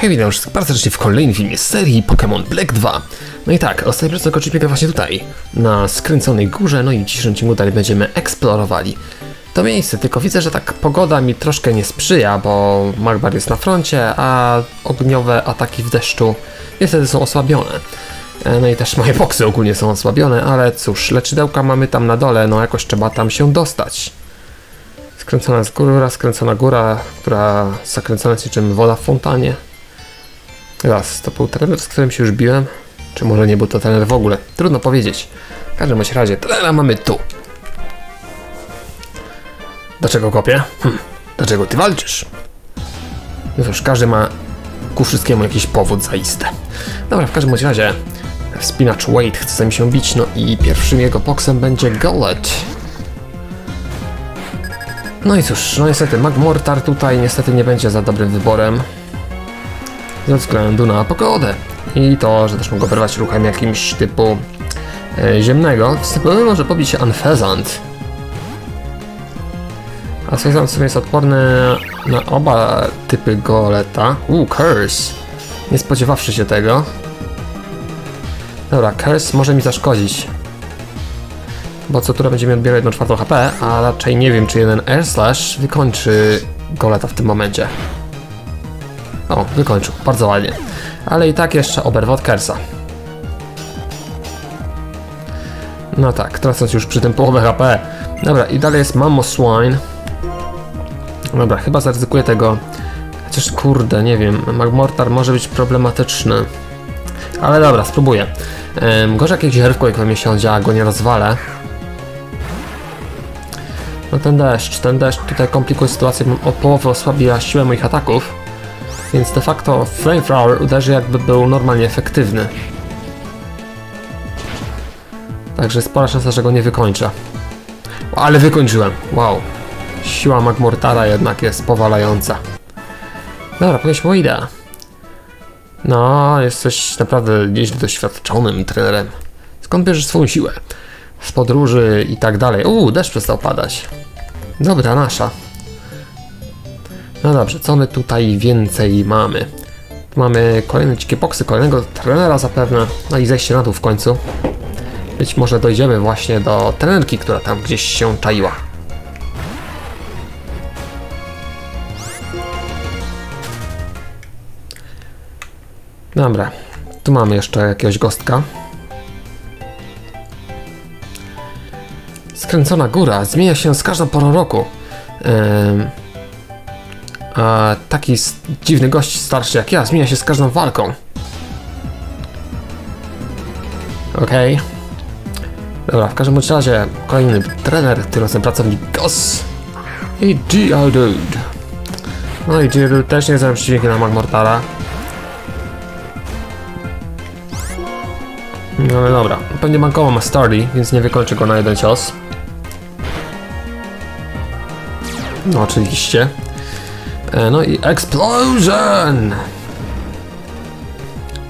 Hej, witam wszystkich bardzo serdecznie w kolejnym filmie z serii Pokémon Black 2. No i tak, ostatni procent oczywiście właśnie tutaj, na skręconej górze, no i w dzisiejszym odcinku dalej będziemy eksplorowali to miejsce, tylko widzę, że tak pogoda mi troszkę nie sprzyja, bo Magbar jest na froncie, a ogniowe ataki w deszczu niestety są osłabione. E, No i też moje boksy ogólnie są osłabione, ale cóż, leczydełka mamy tam na dole, no jakoś trzeba tam się dostać. Skręcona z góra, skręcona góra, która zakręcona jest niczym woda w fontanie. Raz, to był trener, z którym się już biłem? Czy może nie był to trener w ogóle? Trudno powiedzieć. W każdym razie, trenera mamy tu. Dlaczego kopię? Hm. Dlaczego ty walczysz? No cóż, każdy ma ku wszystkiemu jakiś powód zaiste. Dobra, w każdym razie wspinacz Wade chce mi się bić, no i pierwszym jego boksem będzie Gollet. No i cóż, no niestety Magmortar tutaj niestety nie będzie za dobrym wyborem ze względu na pogodę i to, że też mogę wyrwać ruchem jakimś typu e, ziemnego. Wstępowy może pobić się Unfezant. A Fezant w sumie jest odporny na oba typy goleta. Uuu, Curse! Nie spodziewawszy się tego. Dobra, Curse może mi zaszkodzić. Bo co tura będzie mi odbierać 1 czwartą HP, a raczej nie wiem, czy jeden Air Slash wykończy goleta w tym momencie. O, wykończył, bardzo ładnie. Ale i tak jeszcze oberwę od Kersa. No tak, tracąc już przy tym połowę HP. Dobra, i dalej jest Mammo Swine. Dobra, chyba zaryzykuję tego. Chociaż kurde, nie wiem, Magmortar może być problematyczny. Ale dobra, spróbuję. Gorzej jakiś herwkojek we mnie siądzie, a go nie rozwalę. No ten deszcz, ten deszcz tutaj komplikuje sytuację, bo o połowę osłabia siłę moich ataków. Więc de facto Flamethrower uderzy jakby był normalnie efektywny. Także spora szansa, że go nie wykończę. Ale wykończyłem, wow. Siła Magmortara jednak jest powalająca. Dobra, powiedzmy Wade'a. No, jesteś naprawdę nieźle doświadczonym trenerem. Skąd bierzesz swoją siłę? Z podróży i tak dalej. Uuu, deszcz przestał padać. Dobra, nasza. No dobrze, co my tutaj więcej mamy? Tu mamy kolejne dzikie boksy, kolejnego trenera zapewne, no i zejście na dół w końcu. Być może dojdziemy właśnie do trenerki, która tam gdzieś się czaiła. Dobra, tu mamy jeszcze jakiegoś gostka. Skręcona góra zmienia się z każdą porą roku. Ym, a taki dziwny gość starszy jak ja zmienia się z każdą walką. Okej. Dobra, w każdym razie kolejny trener, tym razem pracownik GOS i Geodude. No i Geodude też nie jest przeciwnikiem na Magmortara. No ale dobra, pewnie bankowo ma Starly, więc nie wykończy go na jeden cios. No oczywiście. E, No i Explosion!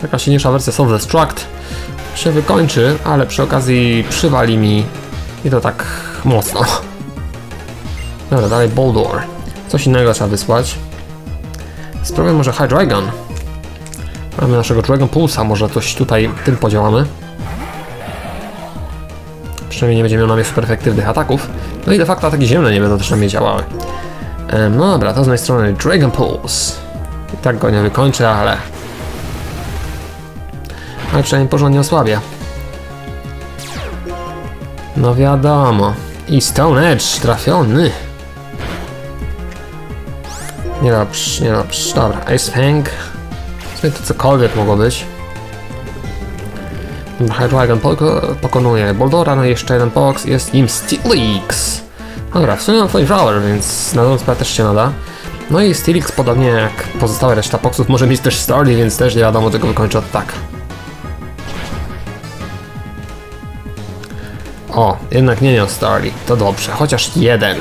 Taka silniejsza wersja Soul Destruct się wykończy, ale przy okazji przywali mi i to tak mocno. Dobra, dalej Boldor. Coś innego trzeba wysłać. Spróbuję może Hydreigon. Mamy naszego Dragon Pulsa, może coś tutaj tym podziałamy. Przynajmniej nie będzie miał na mnie super efektywnych ataków. No i de facto ataki ziemne nie będą też na mnie działały. No dobra, to z mojej strony Dragon Pulse. I tak go nie wykończę, ale... Ale przynajmniej porządnie osłabia. No wiadomo. I Stone Edge trafiony. Niedobrze, niedobrze. Dobra, Ace Fang. W sumie to cokolwiek mogło być. Poko pokonuje Boldora, no i jeszcze jeden box, jest nim Steelix. Dobra, w sumie mam Flamethrower, więc na dobrą sprawę też się nada. No i Steelix, podobnie jak pozostała reszta boxów, może mieć też Starly, więc też nie wiadomo, czego wykończy od tak. O, jednak nie miał Starly, to dobrze, chociaż jeden.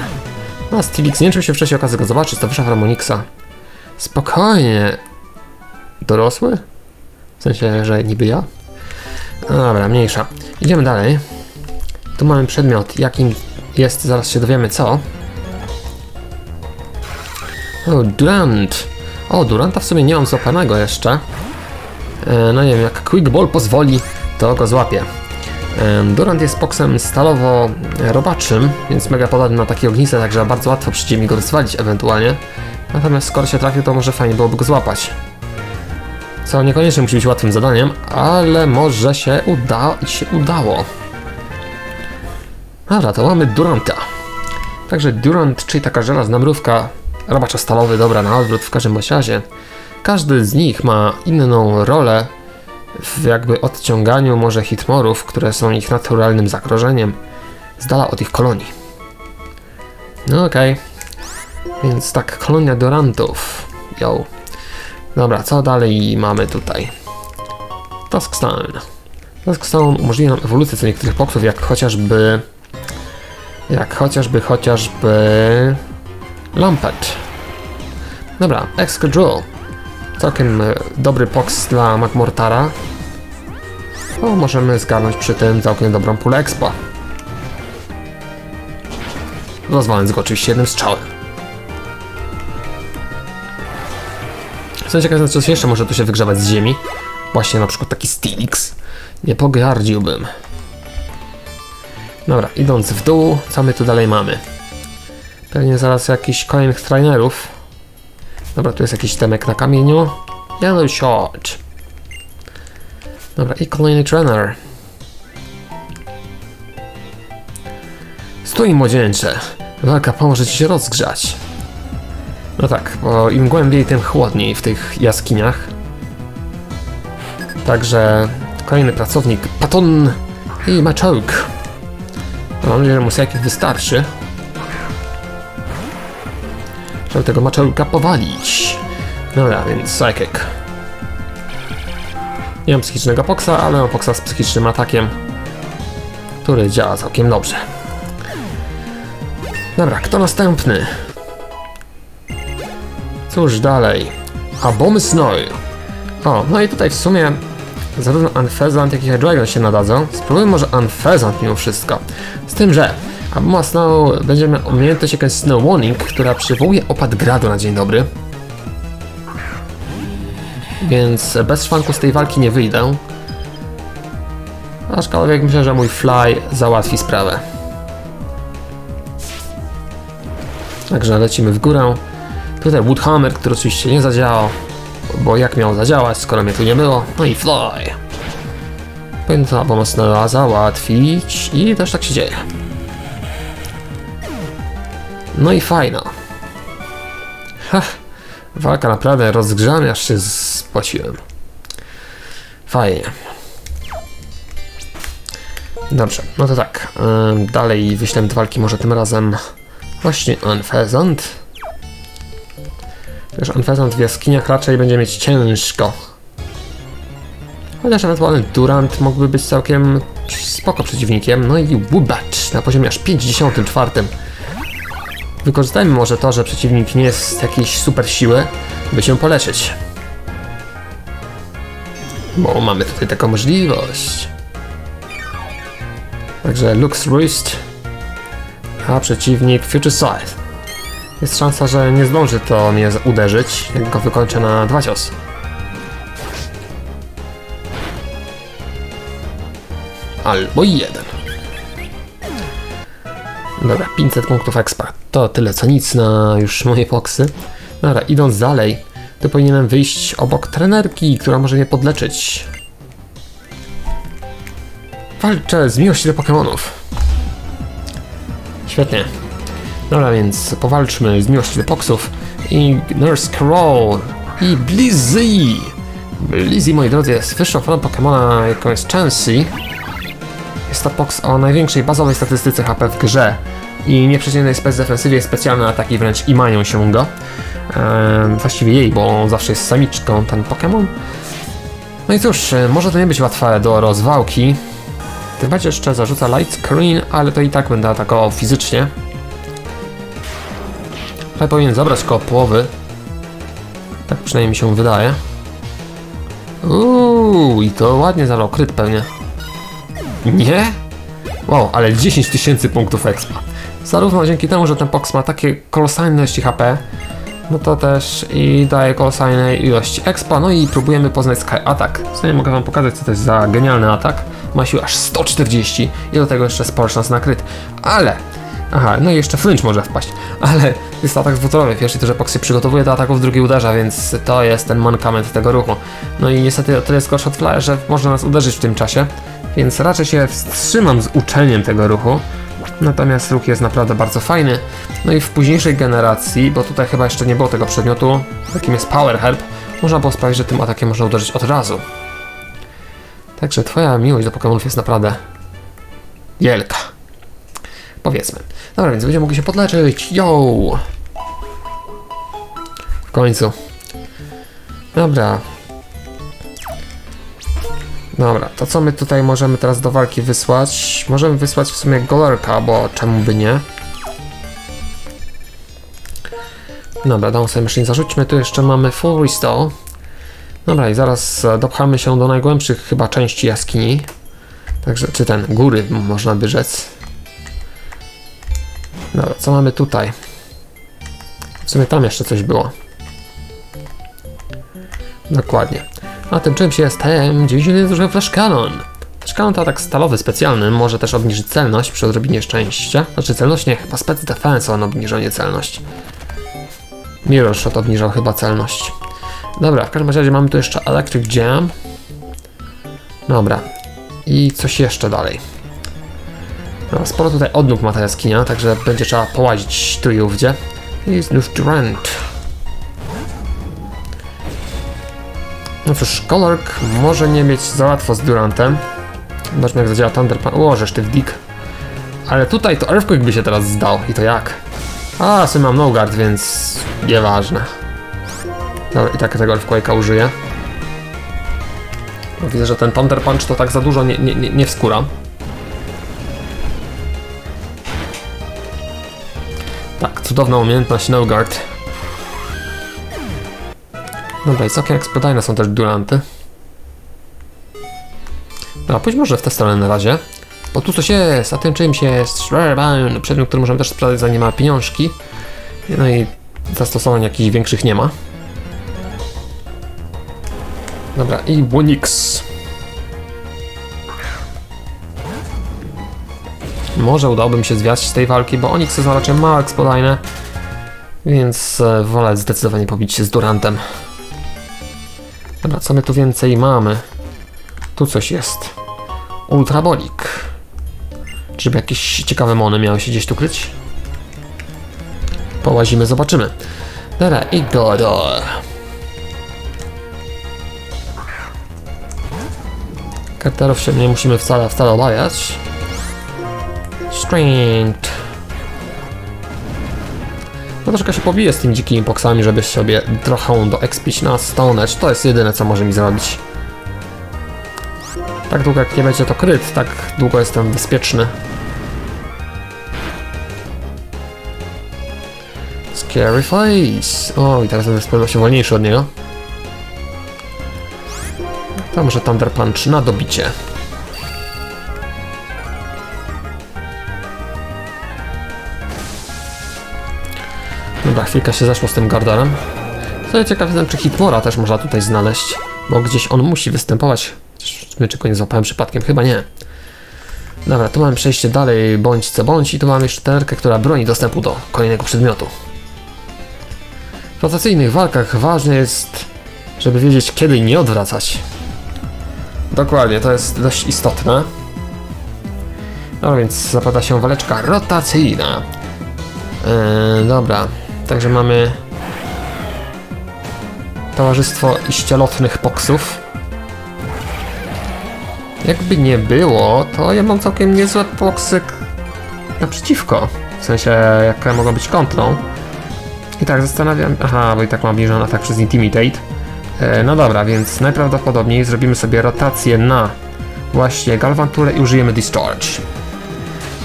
No, Steelix, nie czy się wcześniej okazję go zobaczyć, to wyższa Harmonixa. Spokojnie. Dorosły? W sensie, że niby ja? No Dobra, mniejsza. Idziemy dalej. Tu mamy przedmiot, jakim jest, zaraz się dowiemy co. O, Dunt. O, Duranta w sumie nie mam złapanego jeszcze. E, no nie wiem, jak Quick Ball pozwoli, to go złapię. E, Durant jest poksem stalowo-robaczym, więc mega podatny na takie ognice, także bardzo łatwo przyjdzie mi go rozwalić ewentualnie. Natomiast skoro się trafił, to może fajnie byłoby go złapać. Co niekoniecznie musi być łatwym zadaniem, ale może się uda i się udało. Dobra, to mamy Duranta. Także Durant, czyli taka żelazna mrówka, robacza stalowy, dobra, na odwrót w każdym razie. Każdy z nich ma inną rolę w jakby odciąganiu może hitmorów, które są ich naturalnym zagrożeniem z dala od ich kolonii. No okej. Okay. Więc tak, kolonia Durantów. Yo. Dobra, co dalej mamy tutaj? Tuskstone. Tuskstone umożliwia nam ewolucję co niektórych poksów, jak chociażby... Jak chociażby, chociażby... Lampet. Dobra, Excadrill. Całkiem e, dobry poks dla McMortara. O, możemy zgarnąć przy tym całkiem dobrą pulę expa. Rozwalając go oczywiście jednym strzałem. Jestem ciekaw, coś jeszcze może tu się wygrzewać z ziemi. Właśnie na przykład taki Stilix. Nie pogardziłbym. Dobra, idąc w dół, co my tu dalej mamy? Pewnie zaraz jakiś kolejnych trainerów. Dobra, tu jest jakiś temek na kamieniu. Yellow Shot. Dobra, i kolejny trener. Stój młodzieńcze. Walka pomoże ci się rozgrzać. No tak, bo im głębiej, tym chłodniej w tych jaskiniach. Także kolejny pracownik, Paton i Machołk. Mam nadzieję, że mu jakich wystarczy. Żeby tego Machołka powalić. Dobra, więc Psychic. Nie mam psychicznego poksa, ale mam poksa z psychicznym atakiem, który działa całkiem dobrze. Dobra, kto następny? Cóż dalej? A Snow. O, no i tutaj w sumie zarówno Unfezant, jak i Hedgewagon się nadadzą. Spróbujmy może Unfezant mimo wszystko. Z tym, że Aboma Snow będzie miał umiejętność jakaś Snow Warning, która przywołuje opad gradu na dzień dobry. Więc bez szwanku z tej walki nie wyjdę. Aczkolwiek myślę, że mój Fly załatwi sprawę. Także lecimy w górę. Tutaj Woodhammer, który oczywiście nie zadziałał, bo jak miał zadziałać, skoro mnie tu nie było. No i Fly. To pomocno załatwić i też tak się dzieje. No i fajno. Ha, walka naprawdę rozgrzana, aż się spłaciłem. Fajnie. Dobrze, no to tak. Yy, dalej wyślę walki może tym razem właśnie Unpheasant. Też Unpheasant w jaskiniach raczej będzie mieć ciężko. Chociaż ewentualny Durant mógłby być całkiem spoko przeciwnikiem. No i Wubat na poziomie aż 54. Wykorzystajmy może to, że przeciwnik nie jest jakiejś super siły, by się poleczyć. Bo mamy tutaj taką możliwość. Także Lux Roost, a przeciwnik Future Sight. Jest szansa, że nie zdąży to mnie uderzyć, jak go wykończę na dwa ciosy. Albo jeden. Dobra, 500 punktów expa. To tyle co nic na już moje foksy. Dobra, idąc dalej, to powinienem wyjść obok trenerki, która może mnie podleczyć. Walczę z miłości do Pokémonów. Świetnie. Dobra, więc powalczmy z miłości do Poksów i Nurse Crawl i Blizzy. Blizzy, moi drodzy, jest wyższą formą Pokémona, jaką jest Chansey. Jest to Pox o największej bazowej statystyce HP w grze i nieprzeciętnej spec defensywie specjalne ataki wręcz i mają się go. Eee, właściwie jej, bo zawsze jest samiczką ten Pokémon. No i cóż, e, może to nie być łatwe do rozwałki. Tym bardziej jeszcze zarzuca Light Screen, ale to i tak będę atakował fizycznie. Ale powinien zabrać koło połowy. Tak przynajmniej mi się wydaje. Uuu, i to ładnie zabrał kryt pewnie. Nie? Wow, ale 10 tysięcy punktów expa. Zarówno dzięki temu, że ten Pox ma takie kolosalne ilości HP, no to też i daje kolosalnej ilości expa, no i próbujemy poznać Sky Attack. Sumie mogę wam pokazać co to jest za genialny atak. Ma siłę aż 140 i do tego jeszcze sporo szans na kryt. Ale, aha, no i jeszcze flinch może wpaść, ale jest atak dwutorowy, pierwszy to, że Pox się przygotowuje do ataków, drugi uderza, więc to jest ten mankament tego ruchu. No i niestety o tyle jest gorszy od flyer, że może nas uderzyć w tym czasie, więc raczej się wstrzymam z uczeniem tego ruchu. Natomiast ruch jest naprawdę bardzo fajny. No i w późniejszej generacji, bo tutaj chyba jeszcze nie było tego przedmiotu, jakim jest Power Help, można było sprawić, że tym atakiem można uderzyć od razu. Także twoja miłość do Pokémonów jest naprawdę wielka. Powiedzmy. Dobra, więc będziemy mogli się podleczyć. Yo! W końcu. Dobra. Dobra, to co my tutaj możemy teraz do walki wysłać? Możemy wysłać w sumie Golorka, bo czemu by nie? Dobra, sobie maszyn zarzućmy, tu jeszcze mamy Full Restore. Dobra, i zaraz e, dopchamy się do najgłębszych chyba części jaskini. Także, czy ten, góry, można by rzec. Dobra, co mamy tutaj? W sumie tam jeszcze coś było. Dokładnie. A tym czymś jest M90 duży Flash Cannon. Flash Cannon to atak stalowy specjalny, może też obniżyć celność przy odrobinie szczęścia. Znaczy celność nie, chyba Spec Defense on obniżał nie celność. Mirror Shot obniżał chyba celność. Dobra, w każdym razie mamy tu jeszcze Electric Jam. Dobra. I coś jeszcze dalej. No, sporo tutaj odnóg ma ta jaskinia, także będzie trzeba połazić tu i ówdzie. I już Durant. No cóż, Kolork może nie mieć za łatwo z Durantem. Zobaczmy jak zadziała Thunder Punch. O, żeż ty w dig. Ale tutaj to Earthquake by się teraz zdał. I to jak? A, sobie mam no guard, więc nieważne. Dobra, i tak tego Earthquake'a użyję. Widzę, że ten Thunder Punch to tak za dużo nie, nie, nie, nie wskóra. Cudowna umiejętność no guard. Dobra, i całkiem eksplotajne są też duranty. No, pójdź może w tę stronę na razie. Bo tu coś jest, a tym czymś jest Shredbound, przedmiot, który możemy też sprawdzać za nie ma pieniążki. No i zastosowań jakichś większych nie ma. Dobra, i Bonix. Może udałoby mi się zwiać z tej walki, bo Onyx jest raczej mało eksplotajne. Więc e, wolę zdecydowanie pobić się z Durantem. Dobra, co my tu więcej mamy? Tu coś jest. Ultrabolik. Czyżby jakieś ciekawe mony miały się gdzieś tu kryć? Połazimy, zobaczymy. Dobra, i Godo. Karterów się nie musimy wcale, wcale obawiać. Strength. No troszkę się pobije z tymi dzikimi poksami, żeby sobie trochę doekspić na Stone. To jest jedyne, co może mi zrobić. Tak długo jak nie będzie to kryt, tak długo jestem bezpieczny. Scary Face. O, i teraz będę z pewnością wolniejszy od niego. To może Thunder Punch na dobicie. Dobra, chwilka się zeszło z tym Gardarem. Co ja ciekaw jestem, czy Hitmora też można tutaj znaleźć, bo gdzieś on musi występować. My czego nie złapałem przypadkiem? Chyba nie. Dobra, tu mamy przejście dalej, bądź co bądź i tu mamy jeszcze tenerkę, która broni dostępu do kolejnego przedmiotu. W rotacyjnych walkach ważne jest, żeby wiedzieć kiedy nie odwracać. Dokładnie, to jest dość istotne. No więc zapada się waleczka rotacyjna. Yy, dobra, Także mamy Towarzystwo iścielotnych poksów. Jakby nie było, to ja mam całkiem niezłe poksy naprzeciwko. W sensie, jaka mogą być kontrą. I tak zastanawiam... Aha, bo i tak mam obniżony atak przez Intimidate. E, no dobra, więc najprawdopodobniej zrobimy sobie rotację na właśnie Galvantulę i użyjemy Discharge.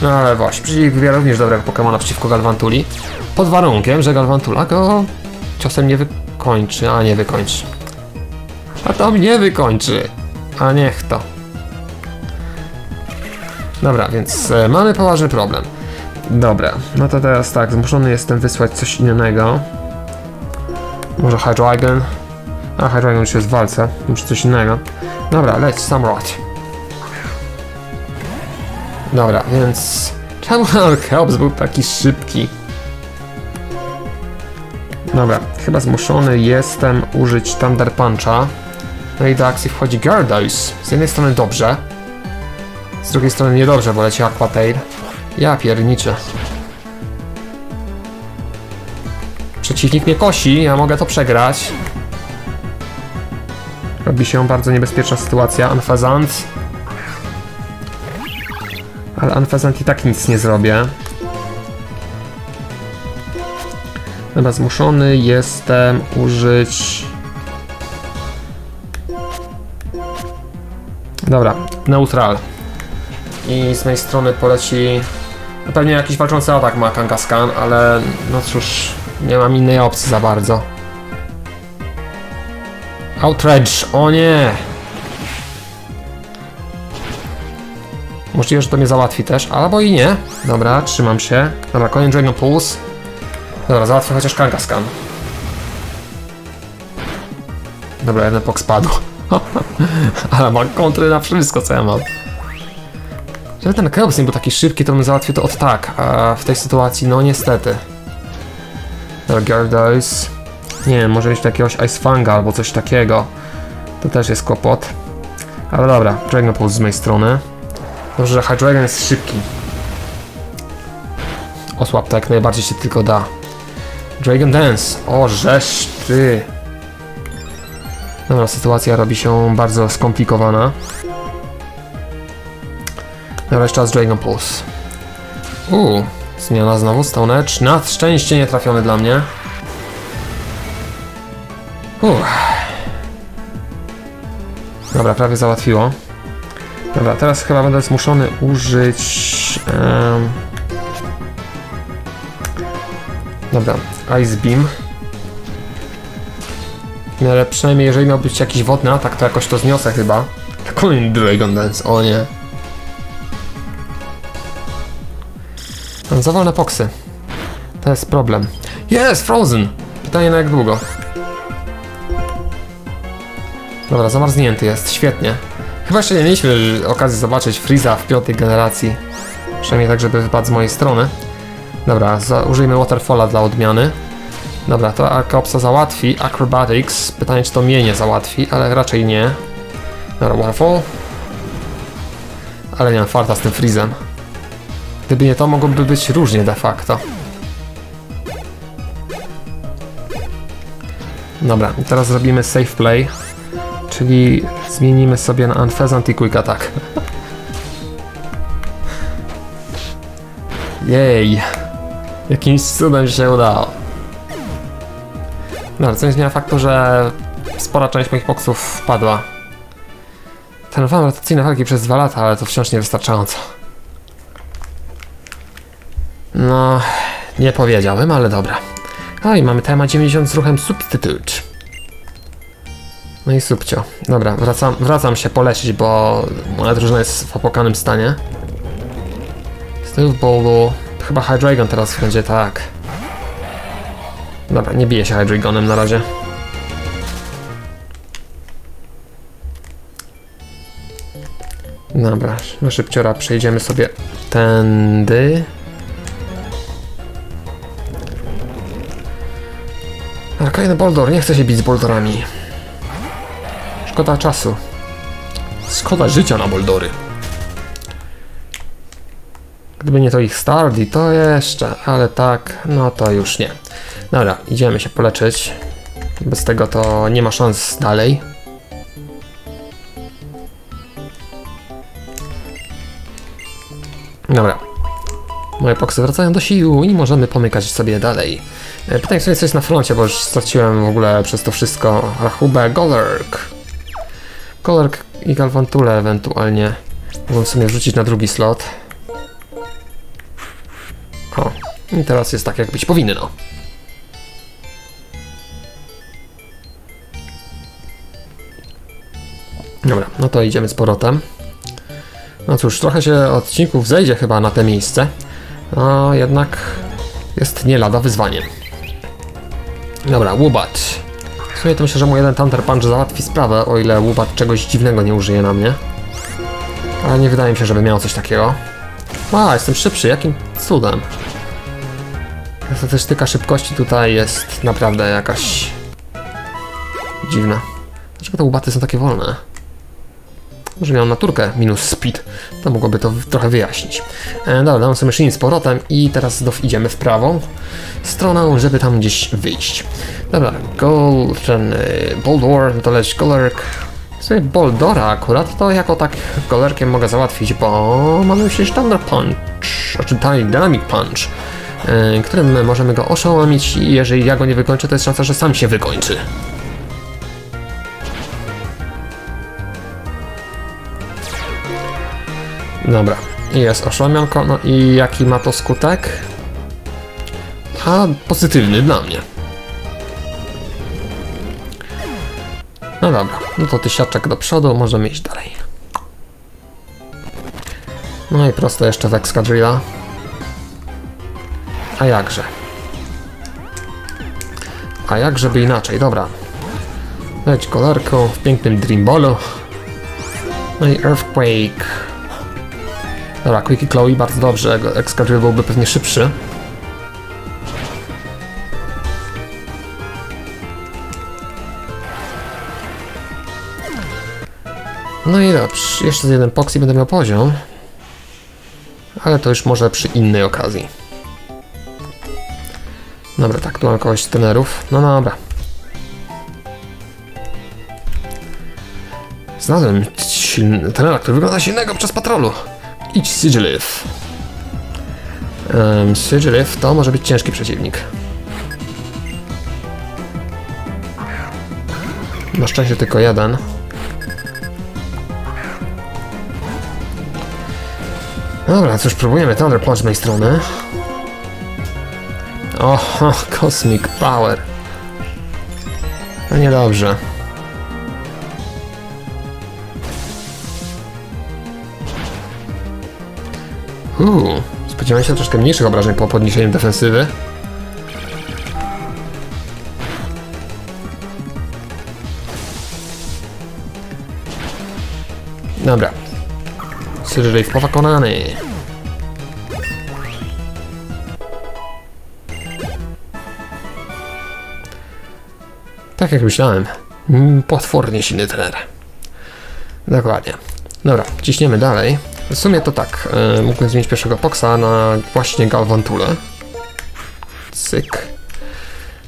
No ale właśnie, przeciwnik wybiera również dobrego Pokemona przeciwko Galvantuli. Pod warunkiem, że Galvantula go ciosem nie wykończy, a nie wykończy. A to mnie wykończy. A niech to. Dobra, więc e, mamy poważny problem. Dobra, no to teraz tak, zmuszony jestem wysłać coś innego. Może Hydreigon? A, Hydreigon już jest w walce. Muszę coś innego. Dobra, leć Samurott. Dobra, więc... Czemu Helps był taki szybki? Dobra, chyba zmuszony jestem użyć Thunder Puncha. No i do akcji wchodzi Gyarados. Z jednej strony dobrze. Z drugiej strony niedobrze, bo leci Aqua Tail. Ja pierniczę. Przeciwnik mnie kosi, ja mogę to przegrać. Robi się bardzo niebezpieczna sytuacja. Anfazant. Ale Anfazant i tak nic nie zrobię. Chyba zmuszony jestem użyć... Dobra, neutral. I z mojej strony poleci... No pewnie jakiś walczący atak ma Kangaskhan, ale no cóż, nie mam innej opcji za bardzo. Outrage, o nie! Możliwe, że to mnie załatwi też, albo i nie. Dobra, trzymam się. Dobra, kolejny Dragon Pulse. Dobra, załatwię chociaż Kangaskhan. Dobra, jeden pok spadł. Ale ma kontry na wszystko, co ja mam. Żeby ten Kelps nie był taki szybki, to bym załatwił to od tak, a w tej sytuacji, no niestety. Dobra, Gyarados. Nie wiem, może mieć jakiegoś Ice Fanga albo coś takiego. To też jest kłopot. Ale dobra, Dragon Pulse z mojej strony. Dobrze, że Hydreigon jest szybki. Osłab to jak najbardziej się tylko da. Dragon Dance. O, żeż ty. Dobra, sytuacja robi się bardzo skomplikowana. Dobra, jeszcze raz Dragon Pulse. Uuu, zmiana znowu, Stone Edge. Na szczęście nie trafiony dla mnie. Uff. Dobra, prawie załatwiło. Dobra, teraz chyba będę zmuszony użyć... Um... Dobra, Ice Beam. No ale przynajmniej jeżeli miał być jakiś wodny atak, to jakoś to zniosę chyba. Kolejny Dragon Dance, o nie. Mam za wolne poksy. To jest problem. Jest, Frozen! Pytanie na jak długo. Dobra, zamarznięty jest, świetnie. Chyba jeszcze nie mieliśmy okazji zobaczyć Freeza w piątej generacji. Przynajmniej tak, żeby wypadł z mojej strony. Dobra, użyjmy Waterfalla dla odmiany. Dobra, to Arkeopsa załatwi. Acrobatics. Pytanie, czy to mnie nie załatwi, ale raczej nie. Dobra, Waterfall. Ale nie mam farta z tym Freezem. Gdyby nie to, mogłoby być różnie de facto. Dobra, teraz zrobimy safe play. Czyli zmienimy sobie na Unfezant i Quick Attack. Jej! Jakimś cudem się udało. No, co nie zmienia faktu, że spora część moich boksów wpadła. Trenowałem rotacyjne walki przez dwa lata, ale to wciąż niewystarczająco. No, nie powiedziałem, ale dobra. O i mamy temat 90 z ruchem Substitute. No i subcio. Dobra, wracam, wracam się polecić, bo moja drużyna jest w opłakanym stanie. Styl bowlu. Chyba Hydreigon teraz będzie tak. Dobra, nie bije się Hydreigonem na razie. Dobra, na szybciora przejdziemy sobie tędy. Arkane Boldor, nie chcę się bić z Boldorami. Szkoda czasu. Szkoda życia na Boldory. Gdyby nie to ich Stardi, to jeszcze, ale tak, no to już nie. Dobra, idziemy się poleczyć. Bez tego to nie ma szans dalej. Dobra. Moje poksy wracają do sił i możemy pomykać sobie dalej. E, pytanie, co jest na froncie, bo już straciłem w ogóle przez to wszystko rachubę Golerk. Golerk i Galvantule ewentualnie. Mogą sobie wrzucić na drugi slot. O, i teraz jest tak jak być powinno. Dobra, no to idziemy z powrotem. No cóż, trochę się odcinków zejdzie chyba na te miejsce. No jednak jest nie lada wyzwaniem. Dobra, Łubat. Sumie to myślę, że mu jeden Thunder Punch załatwi sprawę, o ile łubat czegoś dziwnego nie użyje na mnie. Ale nie wydaje mi się, żeby miał coś takiego. A, jestem szybszy, jakim cudem. Statystyka szybkości tutaj jest naprawdę jakaś dziwna. Dlaczego te łubaty są takie wolne? Może miał naturkę minus speed. To mogłoby to trochę wyjaśnić. E, dobra, dam sobie machine z powrotem i teraz idziemy w prawą stronę, żeby tam gdzieś wyjść. Dobra, Gold, ten y, Boldor, to leć Golerk. Sobie Boldora akurat, to jako tak Golerkiem mogę załatwić, bo mamy już Thunder Punch, znaczy Dynamic Punch, y, którym możemy go oszołomić i jeżeli ja go nie wykończę, to jest szansa, że sam się wykończy. Dobra, jest oszłamianko, no i jaki ma to skutek? A pozytywny dla mnie. No dobra, no to tysiaczek do przodu, możemy iść dalej. No i prosto jeszcze w Excadrilla. A jakże? A jak żeby inaczej, dobra. Leć kolorką w pięknym Dreamballu. No i Earthquake. Dobra, Quick i Chloe bardzo dobrze, Excadrill byłby pewnie szybszy. No i dobrze, jeszcze jeden pox i będę miał poziom. Ale to już może przy innej okazji. Dobra, tak, tu mam kogoś z tenerów. No dobra. Znalazłem silny tenera, który wygląda silnego podczas patrolu. Idź Sigilif. Um, to może być ciężki przeciwnik. Na szczęście tylko jeden. Dobra, cóż, próbujemy Thunder Punch z mojej strony. Oho, Cosmic Power. No niedobrze. Uuu, spodziewałem się troszkę mniejszych obrażeń po podniesieniu defensywy. Dobra. Surgery pokonany. Tak jak myślałem. Mm, Potwornie silny trener. Dokładnie. Dobra, ciśniemy dalej. W sumie to tak, yy, mógłbym zmienić pierwszego poksa na właśnie Galvantule. Cyk.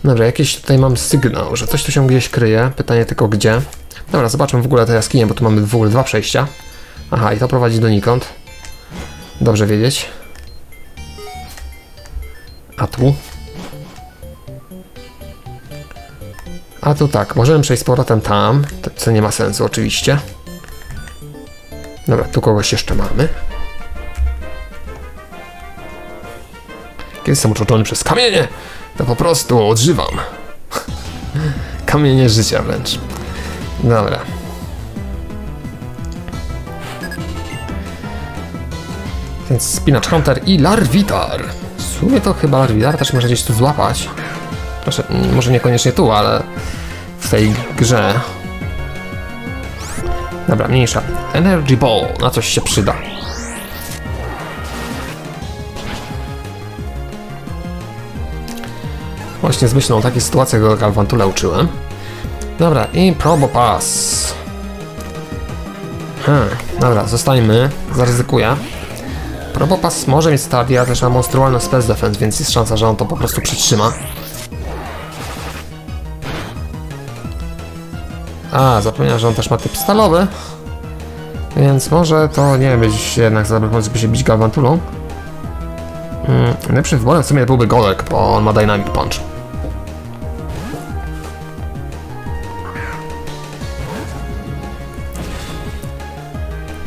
Dobra, jakiś tutaj mam sygnał, że coś tu się gdzieś kryje. Pytanie tylko gdzie. Dobra, zobaczmy w ogóle te jaskinie, bo tu mamy w ogóle dwa przejścia. Aha, i to prowadzi donikąd. Dobrze wiedzieć. A tu? A tu tak, możemy przejść z powrotem tam, co nie ma sensu oczywiście. Dobra, tu kogoś jeszcze mamy. Kiedy jestem otoczony przez kamienie, to po prostu odżywam. kamienie życia wręcz. Dobra. Więc spinacz counter i larwitar. W sumie to chyba larwitar też może gdzieś tu złapać. Proszę, może niekoniecznie tu, ale w tej grze. Dobra, mniejsza. Energy Ball, na coś się przyda. Właśnie z myślą o takiej sytuacji, go Galvantule uczyłem. Dobra, i Probo Pass. Hmm, dobra, zostańmy. Zaryzykuję. Probopass może mieć stadię, ale też ma monstrualny spell defense, więc jest szansa, że on to po prostu przytrzyma. A, zapomniałem, że on też ma typ stalowy. Więc może to nie być jednak za dobry żeby się bić Galvantulą. Hmm, najlepszym wyborem w sumie byłby Golek, bo on ma Dynamic Punch.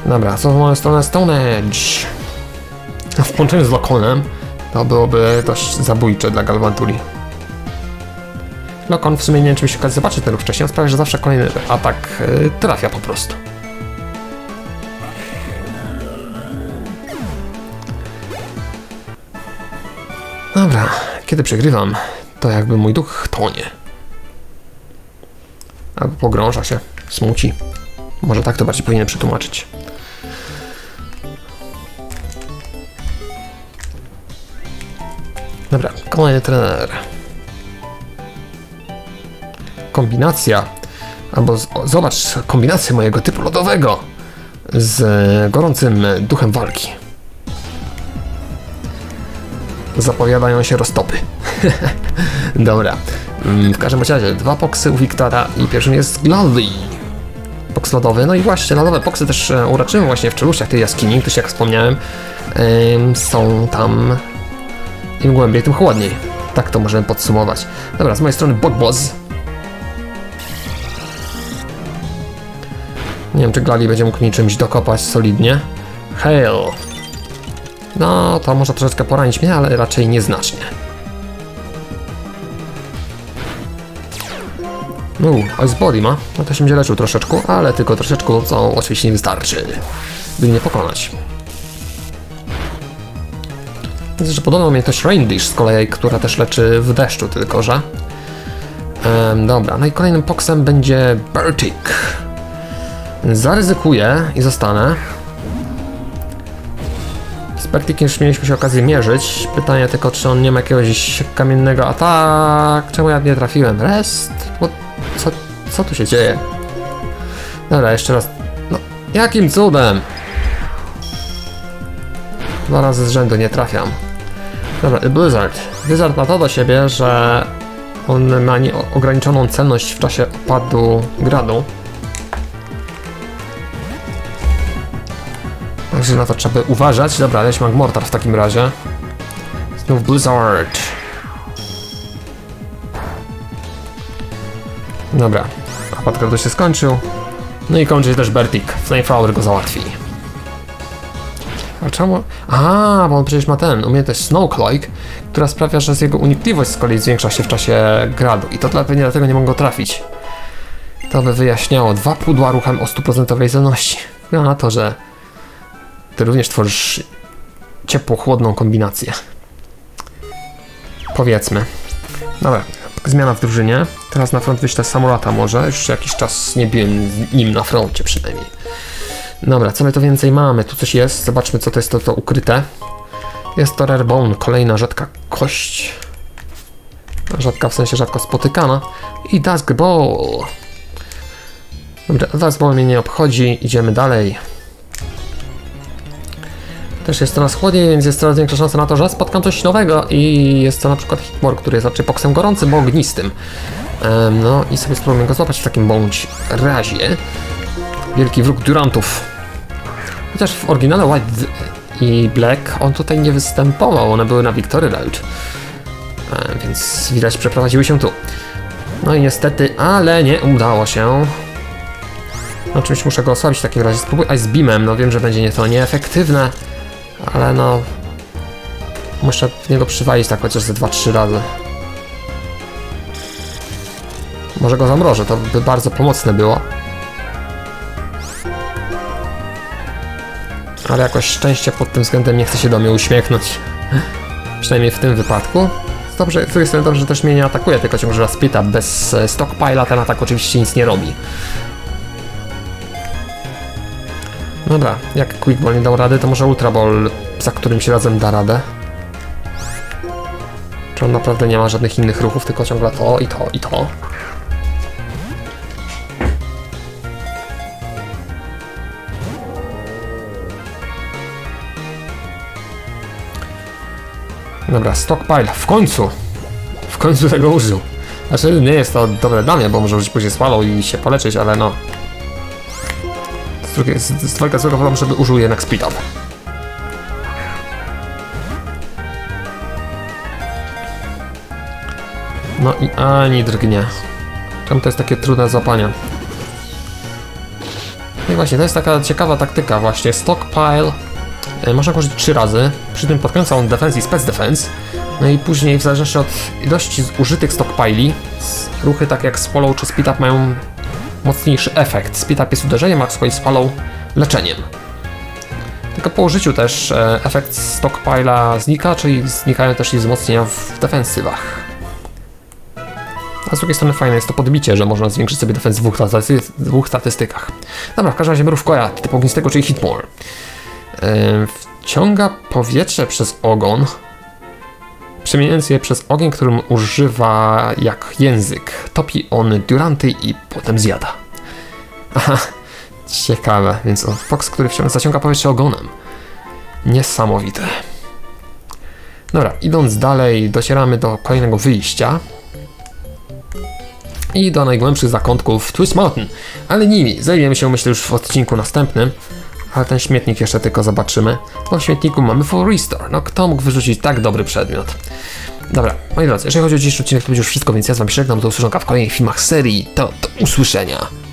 Dobra, co w moją stronę? Stone Edge. W połączeniu z Lokonem to byłoby dość zabójcze dla Galvantuli. Lokon w sumie nie wiem, czy mi się okazji zobaczyć tego wcześniej, on sprawia, że zawsze kolejny atak yy, trafia po prostu. Kiedy przegrywam, to jakby mój duch tonie. Albo pogrąża się, smuci. Może tak to bardziej powinien przetłumaczyć. Dobra, kolejny trener. Kombinacja. Albo z, o, zobacz kombinację mojego typu lodowego z gorącym duchem walki. Zapowiadają się roztopy. Dobra. Mm, W każdym razie dwa poksy u Wiktora i pierwszym jest Gladly. Poks lodowy. No i właśnie lodowe poksy też e, uraczyły właśnie w czeluściach tej jaskini, gdyż jak wspomniałem em, są tam im głębiej, tym chłodniej. Tak to możemy podsumować. Dobra, z mojej strony Bogboz. Nie wiem, czy Glali będzie mógł mi czymś dokopać solidnie. Hail. No, to może troszeczkę poranić mnie, ale raczej nieznacznie. No, Ice Body ma. No to się będzie leczył troszeczkę, ale tylko troszeczkę, co oczywiście nie wystarczy, by mnie pokonać. Widzę, że podobno mnie też Rain Dish z kolei, która też leczy w deszczu, tylko że... Em, dobra, no i kolejnym poksem będzie Bertik. Zaryzykuję i zostanę. Z Bertikiem już mieliśmy się okazję mierzyć. Pytanie tylko, czy on nie ma jakiegoś kamiennego atak. Czemu ja nie trafiłem? Rest? Co, co tu się dzieje? Dobra, jeszcze raz. No, jakim cudem? Dwa razy z rzędu nie trafiam. Dobra, Blizzard. Blizzard ma to do siebie, że on ma nieograniczoną celność w czasie opadu gradu. Także na to trzeba by uważać. Dobra, lećmy Mortar w takim razie. Znów Blizzard. Dobra, opad gradu się skończył. No i kończy się też Bertik. Flamethrower go załatwi. A czemu? A, bo on przecież ma ten, umiejętność Snowcloak, która sprawia, że jego unikliwość z kolei zwiększa się w czasie gradu i to dla, pewnie dlatego nie mogą trafić. To by wyjaśniało dwa pudła ruchem o 100% celności. No na to, że ty również tworzysz ciepło-chłodną kombinację. Powiedzmy. Dobra, zmiana w drużynie. Teraz na front wyślę Samurata może. Już jakiś czas nie biłem nim na froncie przynajmniej. Dobra, co my to więcej mamy? Tu coś jest, zobaczmy co to jest to, to ukryte. Jest to Rare Bone, kolejna rzadka kość. Rzadka w sensie rzadko spotykana. I Dusk Ball. Dobra, Dusk Ball mnie nie obchodzi, idziemy dalej. Też jest coraz chłodniej, więc jest coraz większa szansa na to, że spotkam coś nowego i jest to na przykład Hitmore, który jest raczej poksem gorącym, bo ognistym. Em, no i sobie spróbujemy go złapać w takim bądź razie. Wielki wróg Durantów. Chociaż w oryginale White i Black on tutaj nie występował, one były na Victory Road. E, więc widać przeprowadziły się tu. No i niestety, ale nie udało się. No czymś muszę go osłabić w takim razie. Spróbuj Ice Beamem, no wiem, że będzie nie to nieefektywne, ale no... Muszę w niego przywalić tak chociaż ze 2-3 razy. Może go zamrożę, to by bardzo pomocne było. Ale jakoś szczęście pod tym względem nie chce się do mnie uśmiechnąć. Przynajmniej w tym wypadku. Dobrze, z drugiej strony dobrze, że też mnie nie atakuje, tylko ciągle raz pita. Bez e, stockpile'a ten atak oczywiście nic nie robi. Dobra, jak Quick Ball nie dał rady, to może Ultra Ball za którymś razem da radę. Czy on naprawdę nie ma żadnych innych ruchów, tylko ciągle to i to i to. Dobra, stockpile, w końcu! W końcu tego użył. Znaczy, nie jest to dobre dla mnie, bo może użyć później swallow i się poleczyć, ale no... Z, z, z twojego żeby użył jednak speed. No i ani drgnie. Czemu to jest takie trudne do złapania? No i właśnie, to jest taka ciekawa taktyka właśnie. Stockpile e, można użyć trzy razy, przy tym podkręca on defense i spec defense. No i później w zależności od ilości użytych stockpili, ruchy tak jak swallow czy speed up mają mocniejszy efekt. Speed up jest uderzeniem, a kolei swallow leczeniem. Tylko po użyciu też e, efekt stockpila znika, czyli znikają też i wzmocnienia w defensywach. A z drugiej strony fajne jest to podbicie, że można zwiększyć sobie defense w dwóch, statystykach. Dobra, w każdym razie mrówkoja typu ognistego, czyli Hitmore. Yy, wciąga powietrze przez ogon, przemieniając je przez ogień, którym używa jak język. Topi on duranty i potem zjada. Aha, ciekawe, więc Fox, który wciąż zaciąga powietrze ogonem. Niesamowite. Dobra, idąc dalej, docieramy do kolejnego wyjścia. I do najgłębszych zakątków Twist Mountain. Ale nimi zajmiemy się myślę już w odcinku następnym. Ale ten śmietnik jeszcze tylko zobaczymy. Bo w śmietniku mamy Full Restore. No kto mógł wyrzucić tak dobry przedmiot? Dobra, moi drodzy, jeżeli chodzi o dzisiejszy odcinek, to będzie już wszystko, więc ja z wami żegnam do usłyszenia w kolejnych filmach serii. To do usłyszenia.